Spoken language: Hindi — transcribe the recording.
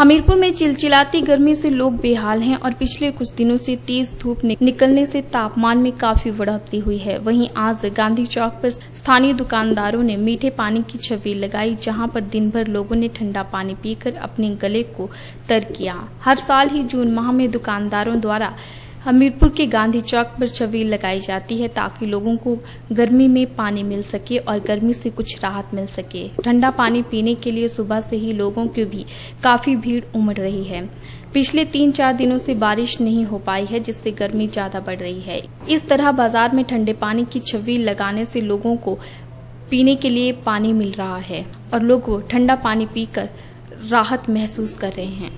हमीरपुर में चिलचिलाती गर्मी से लोग बेहाल हैं और पिछले कुछ दिनों से तेज धूप निकलने से तापमान में काफ़ी बढ़ोतरी हुई है। वहीं आज गांधी चौक पर स्थानीय दुकानदारों ने मीठे पानी की छवि लगाई, जहाँ पर दिन भर लोगों ने ठंडा पानी पीकर अपने गले को तर किया। हर साल ही जून माह में दुकानदारों द्वारा हमीरपुर के गांधी चौक पर छबील लगाई जाती है ताकि लोगों को गर्मी में पानी मिल सके और गर्मी से कुछ राहत मिल सके। ठंडा पानी पीने के लिए सुबह से ही लोगों की भी काफ़ी भीड़ उमड़ रही है। पिछले तीन चार दिनों से बारिश नहीं हो पाई है, जिससे गर्मी ज़्यादा बढ़ रही है। इस तरह बाज़ार में ठंडे पानी की छबील लगाने से लोगों को पीने के लिए पानी मिल रहा है और लोग ठंडा पानी पीकर राहत महसूस कर रहे हैं।